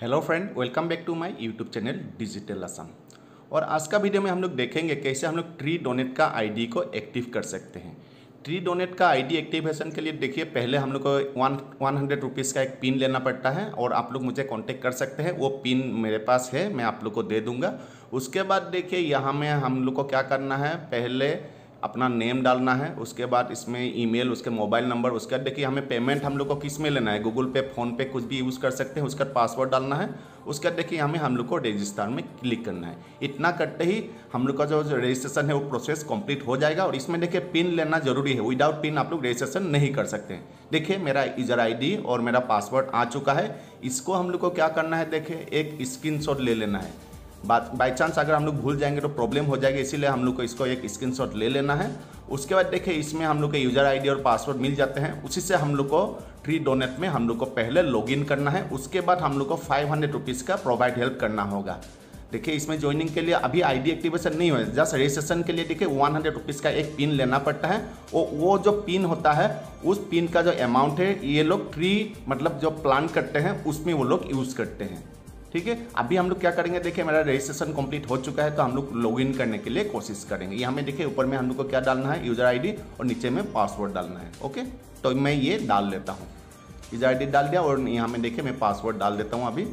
Hello friend welcome back to my YouTube channel digital Assam और आज का video में हम लोग देखेंगे कैसे हम लोग ट्री डोनेट का आईडी को एक्टिव कर सकते हैं। ट्री डोनेट का आईडी एक्टिवेशन के लिए देखिए, पहले हम लोग को वन वन हंड्रेड रुपीज़ का एक पिन लेना पड़ता है और आप लोग मुझे कांटेक्ट कर सकते हैं। वो पिन मेरे पास है, मैं आप लोग को दे दूँगा। उसके बाद देखिए, यहाँ में हम लोग को क्या करना है, पहले अपना नेम डालना है, उसके बाद इसमें ईमेल, उसके मोबाइल नंबर, उसके बाद देखिए हमें पेमेंट हम लोग को किसमें लेना है? गूगल पे, फ़ोन पे कुछ भी यूज़ कर सकते हैं, उसका पासवर्ड डालना है, उसके बाद देखिए हमें हम लोग को रजिस्टर में क्लिक करना है। इतना करते ही हम लोग का जो रजिस्ट्रेशन है वो प्रोसेस कंप्लीट हो जाएगा और इसमें देखिए पिन लेना ज़रूरी है। विदाउट पिन आप लोग रजिस्ट्रेशन नहीं कर सकते हैं। देखिए मेरा यूज़र आई और मेरा पासवर्ड आ चुका है, इसको हम लोग को क्या करना है? देखिए एक स्क्रीन ले लेना है। बात बाई चांस अगर हम लोग भूल जाएँगे तो प्रॉब्लम हो जाएगी, इसीलिए हम लोग को इसको एक स्क्रीनशॉट ले लेना है। उसके बाद देखिए, इसमें हम लोग के यूज़र आईडी और पासवर्ड मिल जाते हैं। उसी से हम लोग को ट्री डोनेट में हम लोग को पहले लॉगिन करना है। उसके बाद हम लोग को फाइव हंड्रेड रुपीज़ का प्रोवाइड हेल्प करना होगा। देखिए, इसमें ज्वाइनिंग के लिए अभी आईडी एक्टिवेशन नहीं हुआ है। जस्ट रजिस्ट्रेशन के लिए देखिए वन हंड्रेड रुपीज़ का एक पिन लेना पड़ता है। वो वो जो पिन होता है, उस पिन का जो अमाउंट है, ये लोग ट्री मतलब जो प्लान करते हैं, उसमें वो लोग यूज़ करते हैं। ठीक है? अभी हम लोग क्या करेंगे? देखिए मेरा रजिस्ट्रेशन कंप्लीट हो चुका है तो हम लोग लॉग इन करने के लिए कोशिश करेंगे। यहाँ में देखिए, ऊपर में हम लोग को क्या डालना है? यूज़र आईडी और नीचे में पासवर्ड डालना है, ओके? तो मैं ये डाल लेता हूँ। यूज़र आईडी डाल दिया और यहाँ में देखिए, मैं पासवर्ड डाल देता हूँ अभी।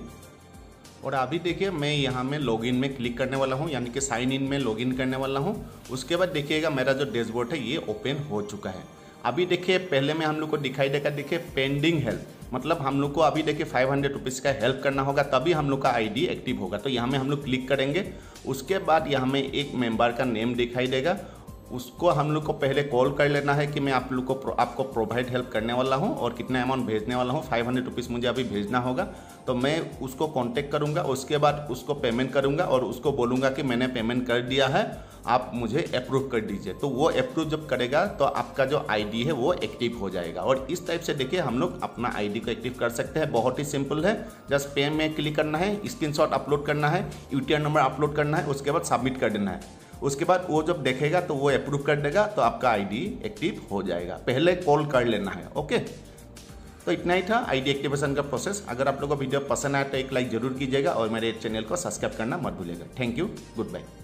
और अभी देखिए, मैं यहाँ में लॉगिन में क्लिक करने वाला हूँ, यानी कि साइन इन में लॉगिन करने वाला हूँ। उसके बाद देखिएगा, मेरा जो डैशबोर्ड है, ये ओपन हो चुका है। अभी देखिए, पहले में हम लोग को दिखाई देगा, देखिए पेंडिंग हेल्प मतलब हम लोग को अभी देखिए फाइव हंड्रेड रुपीज़ का हेल्प करना होगा तभी हम लोग का आईडी एक्टिव होगा। तो यहाँ में हम लोग क्लिक करेंगे उसके बाद यहाँ में एक मेंबर का नेम दिखाई देगा। उसको हम लोग को पहले कॉल कर लेना है कि मैं आप लोग को प्रो, आपको प्रोवाइड हेल्प करने वाला हूँ और कितना अमाउंट भेजने वाला हूँ। फाइव हंड्रेड रुपीज़ मुझे अभी भेजना होगा। तो मैं उसको कांटेक्ट करूँगा उसके बाद उसको पेमेंट करूँगा और उसको बोलूँगा कि मैंने पेमेंट कर दिया है। आप मुझे अप्रूव कर दीजिए। तो वो अप्रूव जब करेगा तो आपका जो आईडी है वो एक्टिव हो जाएगा। और इस टाइप से देखिए, हम लोग अपना आईडी को एक्टिव कर सकते हैं। बहुत ही सिंपल है। जस्ट पे में क्लिक करना है स्क्रीनशॉट अपलोड करना है यूटीआर नंबर अपलोड करना है, उसके बाद सबमिट कर देना है। उसके बाद वो जब देखेगा तो वो अप्रूव कर देगा तो आपका आईडी एक्टिव हो जाएगा। पहले कॉल कर लेना है ओके तो इतना ही था आईडी एक्टिवेशन का प्रोसेस अगर आप लोगों को वीडियो पसंद आया तो एक लाइक ज़रूर कीजिएगा और मेरे चैनल को सब्सक्राइब करना मत भूलिएगा। Thank you good bye